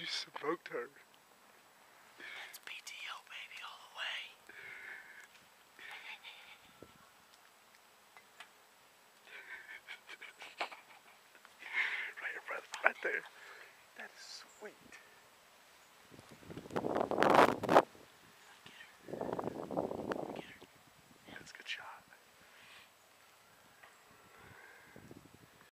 you smoked her. That's PTO, baby, all the way. Right, right, right there. That is sweet.